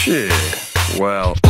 Shit. Well.